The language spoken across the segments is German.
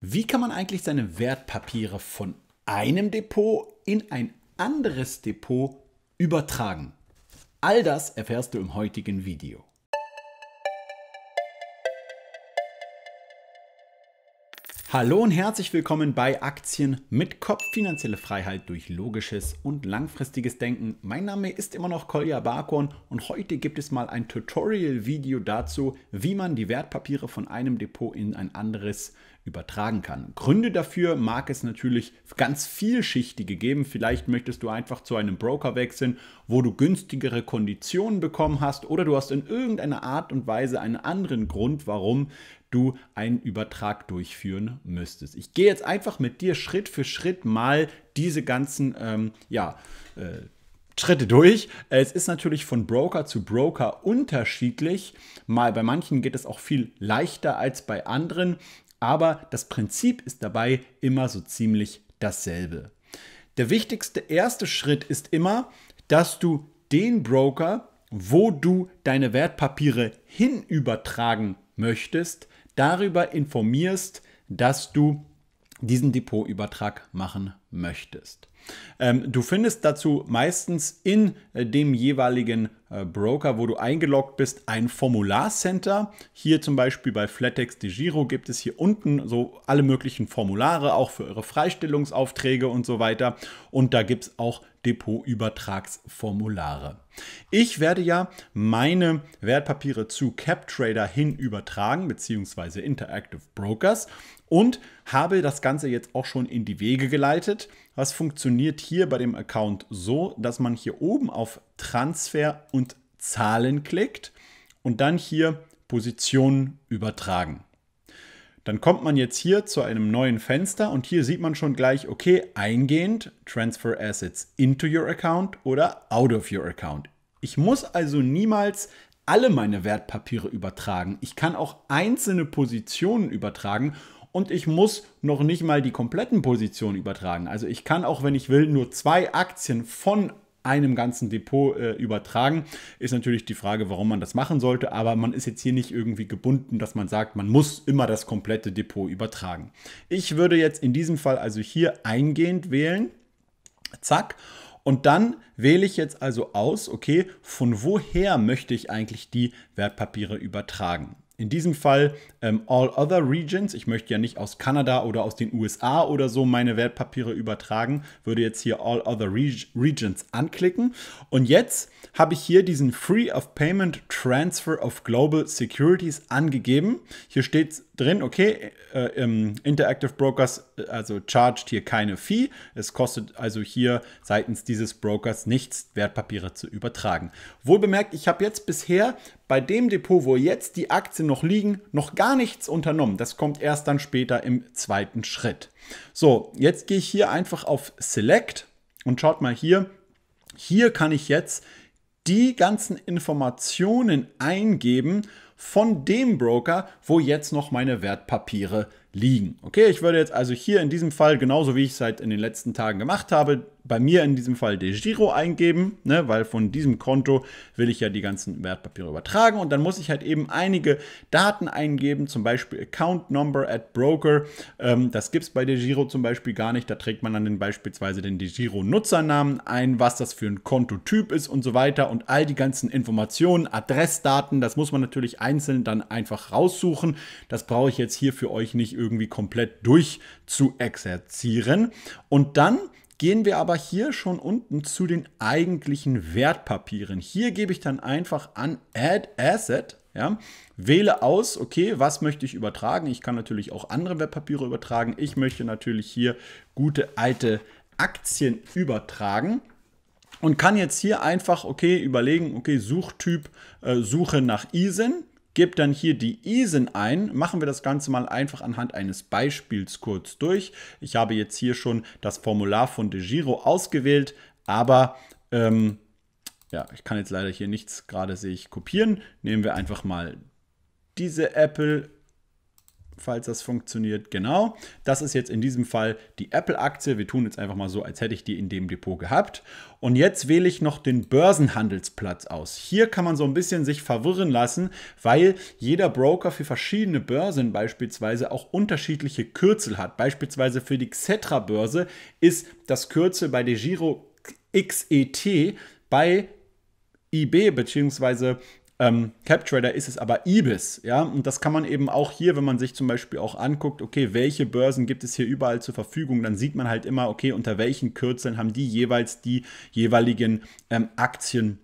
Wie kann man eigentlich seine Wertpapiere von einem Depot in ein anderes Depot übertragen? All das erfährst du im heutigen Video. Hallo und herzlich willkommen bei Aktien mit Kopf, finanzielle Freiheit durch logisches und langfristiges Denken. Mein Name ist immer noch Kolja Barkorn und heute gibt es mal ein Tutorial-Video dazu, wie man die Wertpapiere von einem Depot in ein anderes übertragen kann. Gründe dafür mag es natürlich ganz vielschichtige geben. Vielleicht möchtest du einfach zu einem Broker wechseln, wo du günstigere Konditionen bekommen hast oder du hast in irgendeiner Art und Weise einen anderen Grund, warum du einen Übertrag durchführen müsstest. Ich gehe jetzt einfach mit dir Schritt für Schritt mal diese ganzen ähm, ja, äh, Schritte durch. Es ist natürlich von Broker zu Broker unterschiedlich. Mal bei manchen geht es auch viel leichter als bei anderen aber das Prinzip ist dabei immer so ziemlich dasselbe. Der wichtigste erste Schritt ist immer, dass du den Broker, wo du deine Wertpapiere hinübertragen möchtest, darüber informierst, dass du diesen Depotübertrag machen möchtest. Ähm, du findest dazu meistens in äh, dem jeweiligen äh, Broker, wo du eingeloggt bist, ein Formularcenter. Hier zum Beispiel bei Flatex de Giro gibt es hier unten so alle möglichen Formulare, auch für eure Freistellungsaufträge und so weiter. Und da gibt es auch Depotübertragsformulare. Ich werde ja meine Wertpapiere zu CapTrader hin übertragen, beziehungsweise Interactive Brokers und habe das Ganze jetzt auch schon in die Wege geleitet. Was funktioniert hier bei dem Account so, dass man hier oben auf Transfer und Zahlen klickt und dann hier Positionen übertragen. Dann kommt man jetzt hier zu einem neuen Fenster und hier sieht man schon gleich, okay, eingehend Transfer Assets into your account oder out of your account. Ich muss also niemals alle meine Wertpapiere übertragen. Ich kann auch einzelne Positionen übertragen und ich muss noch nicht mal die kompletten Positionen übertragen. Also ich kann auch, wenn ich will, nur zwei Aktien von einem ganzen Depot äh, übertragen. Ist natürlich die Frage, warum man das machen sollte, aber man ist jetzt hier nicht irgendwie gebunden, dass man sagt, man muss immer das komplette Depot übertragen. Ich würde jetzt in diesem Fall also hier eingehend wählen. Zack. Und dann wähle ich jetzt also aus, okay, von woher möchte ich eigentlich die Wertpapiere übertragen. In diesem Fall ähm, All Other Regions. Ich möchte ja nicht aus Kanada oder aus den USA oder so meine Wertpapiere übertragen. Würde jetzt hier All Other Reg Regions anklicken. Und jetzt habe ich hier diesen Free of Payment Transfer of Global Securities angegeben. Hier steht drin, okay, äh, Interactive Brokers, äh, also charged hier keine Fee. Es kostet also hier seitens dieses Brokers nichts, Wertpapiere zu übertragen. Wohl bemerkt, ich habe jetzt bisher bei dem Depot, wo jetzt die Aktien noch liegen, noch gar nichts unternommen. Das kommt erst dann später im zweiten Schritt. So, jetzt gehe ich hier einfach auf Select und schaut mal hier. Hier kann ich jetzt die ganzen Informationen eingeben von dem Broker, wo jetzt noch meine Wertpapiere liegen. Okay, ich würde jetzt also hier in diesem Fall, genauso wie ich es seit in den letzten Tagen gemacht habe, bei mir in diesem Fall De Giro eingeben, ne, weil von diesem Konto will ich ja die ganzen Wertpapiere übertragen und dann muss ich halt eben einige Daten eingeben, zum Beispiel Account Number at Broker. Ähm, das gibt es bei De Giro zum Beispiel gar nicht. Da trägt man dann beispielsweise den De Giro Nutzernamen ein, was das für ein Kontotyp ist und so weiter und all die ganzen Informationen, Adressdaten, das muss man natürlich einzeln dann einfach raussuchen. Das brauche ich jetzt hier für euch nicht irgendwie irgendwie komplett durchzuexerzieren. Und dann gehen wir aber hier schon unten zu den eigentlichen Wertpapieren. Hier gebe ich dann einfach an Add Asset. Ja, wähle aus, okay, was möchte ich übertragen? Ich kann natürlich auch andere Wertpapiere übertragen. Ich möchte natürlich hier gute alte Aktien übertragen und kann jetzt hier einfach, okay, überlegen, okay, Suchtyp, äh, Suche nach ISIN gebe dann hier die ISIN ein. Machen wir das Ganze mal einfach anhand eines Beispiels kurz durch. Ich habe jetzt hier schon das Formular von De Giro ausgewählt, aber ähm, ja, ich kann jetzt leider hier nichts gerade sehe ich kopieren. Nehmen wir einfach mal diese Apple falls das funktioniert. Genau, das ist jetzt in diesem Fall die Apple-Aktie. Wir tun jetzt einfach mal so, als hätte ich die in dem Depot gehabt. Und jetzt wähle ich noch den Börsenhandelsplatz aus. Hier kann man so ein bisschen sich verwirren lassen, weil jeder Broker für verschiedene Börsen beispielsweise auch unterschiedliche Kürzel hat. Beispielsweise für die Xetra-Börse ist das Kürzel bei DeGiro XET bei IB bzw ähm, CapTrader ist es aber IBIS, ja, und das kann man eben auch hier, wenn man sich zum Beispiel auch anguckt, okay, welche Börsen gibt es hier überall zur Verfügung, dann sieht man halt immer, okay, unter welchen Kürzeln haben die jeweils die jeweiligen ähm, Aktien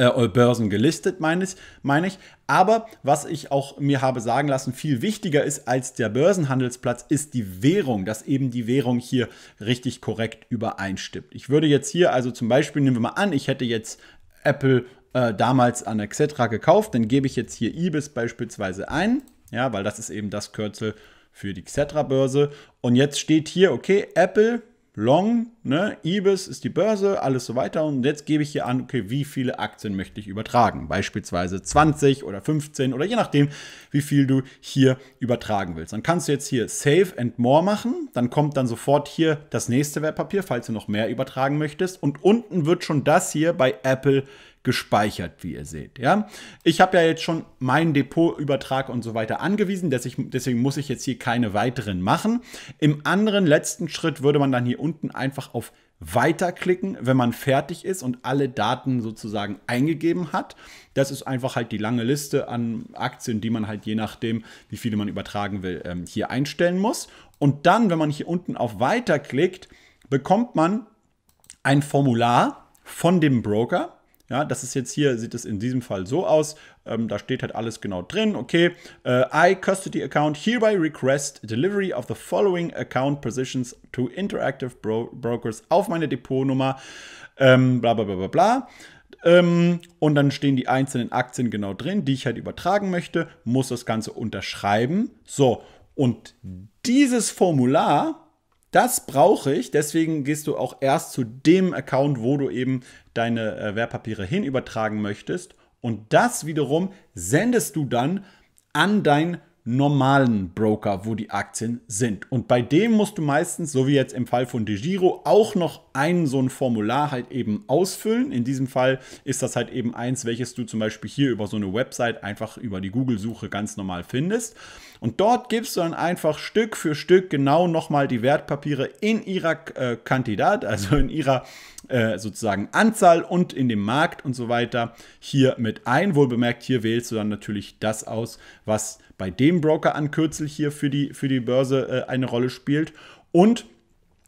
äh, Börsen gelistet, meine ich, meine ich. Aber was ich auch mir habe sagen lassen, viel wichtiger ist als der Börsenhandelsplatz, ist die Währung, dass eben die Währung hier richtig korrekt übereinstimmt. Ich würde jetzt hier also zum Beispiel, nehmen wir mal an, ich hätte jetzt Apple äh, damals an Etc. gekauft, dann gebe ich jetzt hier IBIS beispielsweise ein, ja, weil das ist eben das Kürzel für die Xetra-Börse. Und jetzt steht hier, okay, Apple Long, ne, IBIS ist die Börse, alles so weiter. Und jetzt gebe ich hier an, okay, wie viele Aktien möchte ich übertragen? Beispielsweise 20 oder 15 oder je nachdem, wie viel du hier übertragen willst. Dann kannst du jetzt hier Save and More machen. Dann kommt dann sofort hier das nächste Wertpapier, falls du noch mehr übertragen möchtest. Und unten wird schon das hier bei Apple gespeichert, wie ihr seht. Ja? Ich habe ja jetzt schon meinen Depotübertrag und so weiter angewiesen, deswegen muss ich jetzt hier keine weiteren machen. Im anderen letzten Schritt würde man dann hier unten einfach auf Weiterklicken, wenn man fertig ist und alle Daten sozusagen eingegeben hat. Das ist einfach halt die lange Liste an Aktien, die man halt je nachdem, wie viele man übertragen will, ähm, hier einstellen muss. Und dann, wenn man hier unten auf Weiter klickt, bekommt man ein Formular von dem Broker ja, das ist jetzt hier, sieht es in diesem Fall so aus. Ähm, da steht halt alles genau drin. Okay, uh, I Custody Account hereby request delivery of the following account positions to interactive Bro Brokers auf meine Depotnummer. Ähm, bla bla bla bla bla. Ähm, und dann stehen die einzelnen Aktien genau drin, die ich halt übertragen möchte, muss das Ganze unterschreiben. So, und dieses Formular das brauche ich, deswegen gehst du auch erst zu dem Account, wo du eben deine äh, Wertpapiere hin übertragen möchtest. Und das wiederum sendest du dann an dein normalen Broker, wo die Aktien sind. Und bei dem musst du meistens, so wie jetzt im Fall von DeGiro, auch noch ein so ein Formular halt eben ausfüllen. In diesem Fall ist das halt eben eins, welches du zum Beispiel hier über so eine Website einfach über die Google-Suche ganz normal findest. Und dort gibst du dann einfach Stück für Stück genau nochmal die Wertpapiere in ihrer äh, Kandidat, also in ihrer äh, sozusagen Anzahl und in dem Markt und so weiter hier mit ein. Wohlbemerkt, hier wählst du dann natürlich das aus, was bei dem Broker an Kürzel hier für die, für die Börse äh, eine Rolle spielt. Und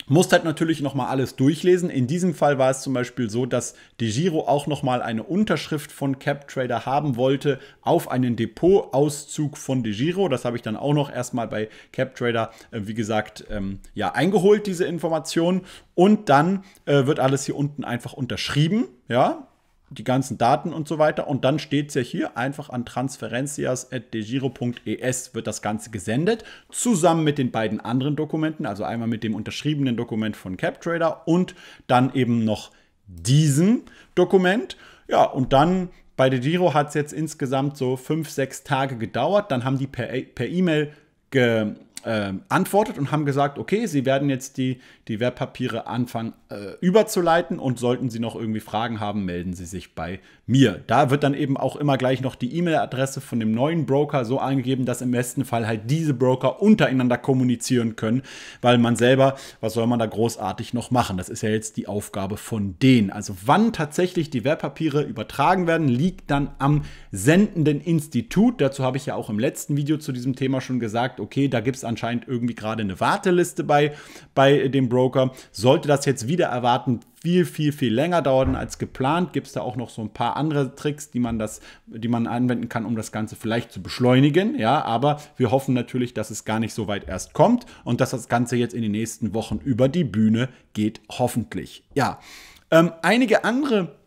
Musst halt natürlich nochmal alles durchlesen. In diesem Fall war es zum Beispiel so, dass DeGiro auch nochmal eine Unterschrift von CapTrader haben wollte auf einen Depotauszug von DeGiro. Das habe ich dann auch noch erstmal bei CapTrader, äh, wie gesagt, ähm, ja, eingeholt, diese Information. Und dann äh, wird alles hier unten einfach unterschrieben. Ja, die ganzen Daten und so weiter. Und dann steht es ja hier einfach an transferencias.degiro.es wird das Ganze gesendet, zusammen mit den beiden anderen Dokumenten, also einmal mit dem unterschriebenen Dokument von CapTrader und dann eben noch diesem Dokument. Ja, und dann bei DeGiro hat es jetzt insgesamt so fünf, sechs Tage gedauert. Dann haben die per E-Mail ge äh, antwortet und haben gesagt, okay, sie werden jetzt die, die Wertpapiere anfangen äh, überzuleiten und sollten sie noch irgendwie Fragen haben, melden sie sich bei mir. Da wird dann eben auch immer gleich noch die E-Mail-Adresse von dem neuen Broker so angegeben, dass im besten Fall halt diese Broker untereinander kommunizieren können, weil man selber, was soll man da großartig noch machen? Das ist ja jetzt die Aufgabe von denen. Also wann tatsächlich die Wertpapiere übertragen werden, liegt dann am sendenden Institut. Dazu habe ich ja auch im letzten Video zu diesem Thema schon gesagt, okay, da gibt es anscheinend irgendwie gerade eine Warteliste bei, bei dem Broker. Sollte das jetzt wieder erwarten viel, viel, viel länger dauern als geplant, gibt es da auch noch so ein paar andere Tricks, die man, das, die man anwenden kann, um das Ganze vielleicht zu beschleunigen. Ja, aber wir hoffen natürlich, dass es gar nicht so weit erst kommt und dass das Ganze jetzt in den nächsten Wochen über die Bühne geht, hoffentlich. Ja, ähm, einige andere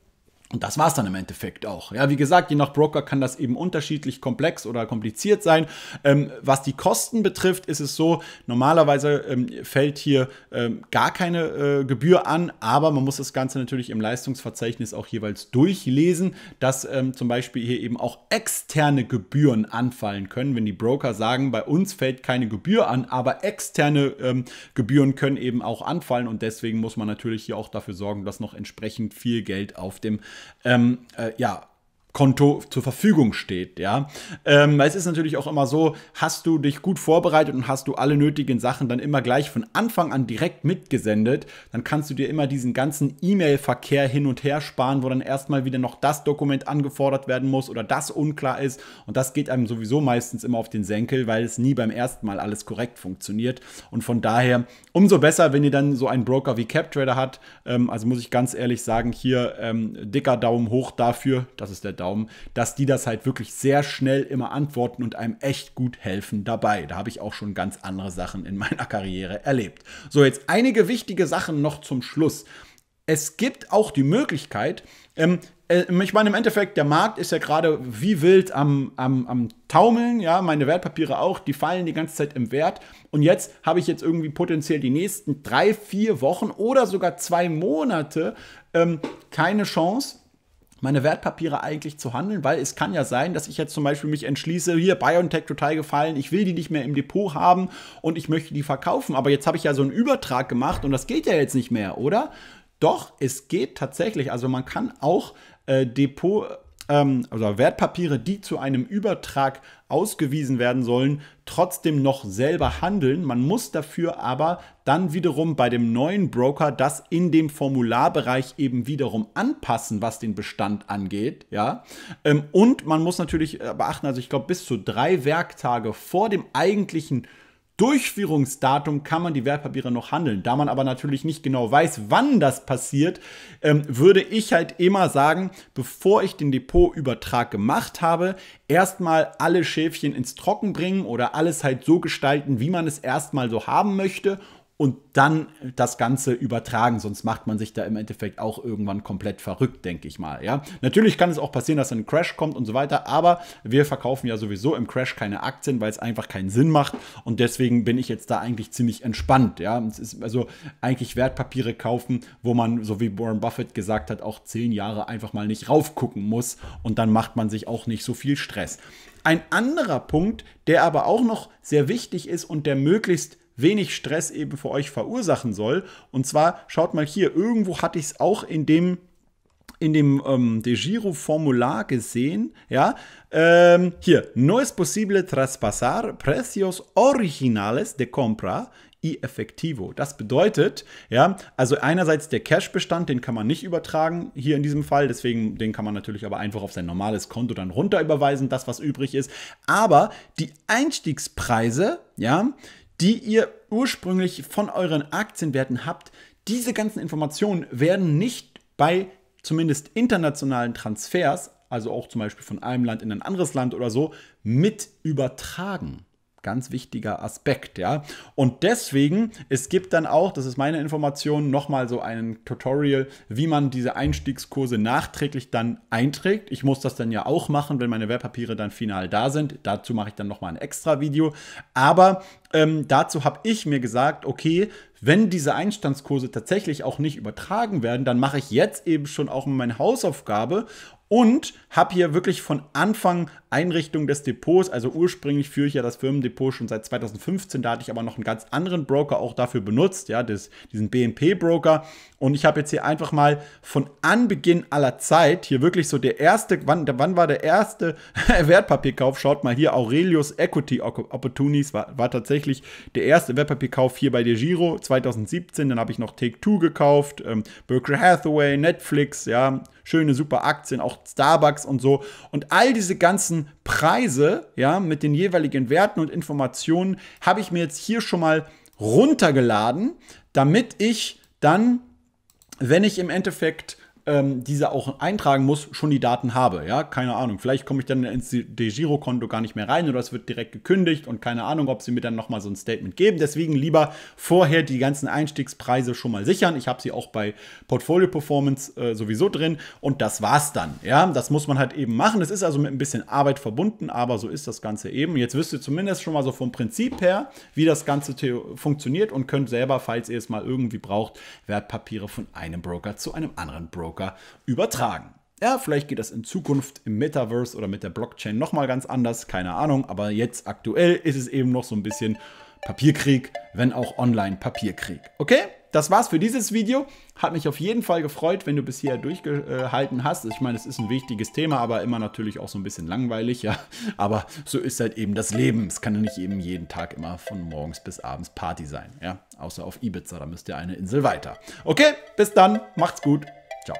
Und das war es dann im Endeffekt auch. Ja, wie gesagt, je nach Broker kann das eben unterschiedlich komplex oder kompliziert sein. Ähm, was die Kosten betrifft, ist es so, normalerweise ähm, fällt hier ähm, gar keine äh, Gebühr an, aber man muss das Ganze natürlich im Leistungsverzeichnis auch jeweils durchlesen, dass ähm, zum Beispiel hier eben auch externe Gebühren anfallen können. Wenn die Broker sagen, bei uns fällt keine Gebühr an, aber externe ähm, Gebühren können eben auch anfallen und deswegen muss man natürlich hier auch dafür sorgen, dass noch entsprechend viel Geld auf dem ähm, äh, ja, Konto zur Verfügung steht, ja. Ähm, es ist natürlich auch immer so, hast du dich gut vorbereitet und hast du alle nötigen Sachen dann immer gleich von Anfang an direkt mitgesendet, dann kannst du dir immer diesen ganzen E-Mail-Verkehr hin und her sparen, wo dann erstmal wieder noch das Dokument angefordert werden muss oder das unklar ist. Und das geht einem sowieso meistens immer auf den Senkel, weil es nie beim ersten Mal alles korrekt funktioniert. Und von daher umso besser, wenn ihr dann so einen Broker wie CapTrader hat, ähm, also muss ich ganz ehrlich sagen, hier ähm, dicker Daumen hoch dafür, das ist der Daumen Daumen, dass die das halt wirklich sehr schnell immer antworten und einem echt gut helfen dabei. Da habe ich auch schon ganz andere Sachen in meiner Karriere erlebt. So, jetzt einige wichtige Sachen noch zum Schluss. Es gibt auch die Möglichkeit, ähm, äh, ich meine, im Endeffekt, der Markt ist ja gerade wie wild am, am, am Taumeln, ja, meine Wertpapiere auch, die fallen die ganze Zeit im Wert. Und jetzt habe ich jetzt irgendwie potenziell die nächsten drei, vier Wochen oder sogar zwei Monate ähm, keine Chance, meine Wertpapiere eigentlich zu handeln, weil es kann ja sein, dass ich jetzt zum Beispiel mich entschließe, hier BioNTech total gefallen, ich will die nicht mehr im Depot haben und ich möchte die verkaufen, aber jetzt habe ich ja so einen Übertrag gemacht und das geht ja jetzt nicht mehr, oder? Doch, es geht tatsächlich, also man kann auch äh, Depot ähm, also Wertpapiere, die zu einem Übertrag ausgewiesen werden sollen, trotzdem noch selber handeln. Man muss dafür aber dann wiederum bei dem neuen Broker das in dem Formularbereich eben wiederum anpassen, was den Bestand angeht. Ja? Ähm, und man muss natürlich äh, beachten, also ich glaube, bis zu drei Werktage vor dem eigentlichen Durchführungsdatum kann man die Wertpapiere noch handeln. Da man aber natürlich nicht genau weiß, wann das passiert, ähm, würde ich halt immer sagen, bevor ich den Depotübertrag gemacht habe, erstmal alle Schäfchen ins Trocken bringen oder alles halt so gestalten, wie man es erstmal so haben möchte und dann das Ganze übertragen, sonst macht man sich da im Endeffekt auch irgendwann komplett verrückt, denke ich mal. Ja? Natürlich kann es auch passieren, dass ein Crash kommt und so weiter, aber wir verkaufen ja sowieso im Crash keine Aktien, weil es einfach keinen Sinn macht und deswegen bin ich jetzt da eigentlich ziemlich entspannt. Ja? Es ist also eigentlich Wertpapiere kaufen, wo man, so wie Warren Buffett gesagt hat, auch zehn Jahre einfach mal nicht raufgucken muss und dann macht man sich auch nicht so viel Stress. Ein anderer Punkt, der aber auch noch sehr wichtig ist und der möglichst wenig Stress eben für euch verursachen soll. Und zwar, schaut mal hier, irgendwo hatte ich es auch in dem in dem ähm, De Giro-Formular gesehen, ja, ähm, hier, no es posible traspasar precios originales de compra y efectivo. Das bedeutet, ja, also einerseits der Cash-Bestand, den kann man nicht übertragen, hier in diesem Fall, deswegen, den kann man natürlich aber einfach auf sein normales Konto dann runter überweisen, das, was übrig ist, aber die Einstiegspreise, ja, die ihr ursprünglich von euren Aktienwerten habt, diese ganzen Informationen werden nicht bei zumindest internationalen Transfers, also auch zum Beispiel von einem Land in ein anderes Land oder so, mit übertragen. Ganz wichtiger Aspekt, ja. Und deswegen, es gibt dann auch, das ist meine Information, nochmal so ein Tutorial, wie man diese Einstiegskurse nachträglich dann einträgt. Ich muss das dann ja auch machen, wenn meine Wertpapiere dann final da sind. Dazu mache ich dann nochmal ein extra Video. Aber ähm, dazu habe ich mir gesagt, okay, wenn diese Einstandskurse tatsächlich auch nicht übertragen werden, dann mache ich jetzt eben schon auch meine Hausaufgabe und habe hier wirklich von Anfang Einrichtung des Depots, also ursprünglich führe ich ja das Firmendepot schon seit 2015, da hatte ich aber noch einen ganz anderen Broker auch dafür benutzt, ja, das, diesen BNP-Broker. Und ich habe jetzt hier einfach mal von Anbeginn aller Zeit hier wirklich so der erste, wann, wann war der erste Wertpapierkauf? Schaut mal hier, Aurelius Equity Opportunities war, war tatsächlich der erste Wertpapierkauf hier bei der Giro 2017. Dann habe ich noch Take Two gekauft, ähm, Berkshire Hathaway, Netflix, ja, schöne super Aktien, auch Starbucks und so. Und all diese ganzen Preise, ja, mit den jeweiligen Werten und Informationen habe ich mir jetzt hier schon mal runtergeladen, damit ich dann, wenn ich im Endeffekt ähm, diese auch eintragen muss, schon die Daten habe. Ja, keine Ahnung. Vielleicht komme ich dann ins DeGiro-Konto gar nicht mehr rein oder es wird direkt gekündigt und keine Ahnung, ob sie mir dann nochmal so ein Statement geben. Deswegen lieber vorher die ganzen Einstiegspreise schon mal sichern. Ich habe sie auch bei Portfolio Performance äh, sowieso drin und das war's dann. Ja, das muss man halt eben machen. Es ist also mit ein bisschen Arbeit verbunden, aber so ist das Ganze eben. Jetzt wisst ihr zumindest schon mal so vom Prinzip her, wie das Ganze funktioniert und könnt selber, falls ihr es mal irgendwie braucht, Wertpapiere von einem Broker zu einem anderen Broker übertragen. Ja, vielleicht geht das in Zukunft im Metaverse oder mit der Blockchain nochmal ganz anders, keine Ahnung, aber jetzt aktuell ist es eben noch so ein bisschen Papierkrieg, wenn auch online Papierkrieg. Okay? Das war's für dieses Video. Hat mich auf jeden Fall gefreut, wenn du bis hier durchgehalten hast. Ich meine, es ist ein wichtiges Thema, aber immer natürlich auch so ein bisschen langweilig, ja. Aber so ist halt eben das Leben. Es kann ja nicht eben jeden Tag immer von morgens bis abends Party sein, ja. Außer auf Ibiza, da müsst ihr eine Insel weiter. Okay, bis dann, macht's gut. 找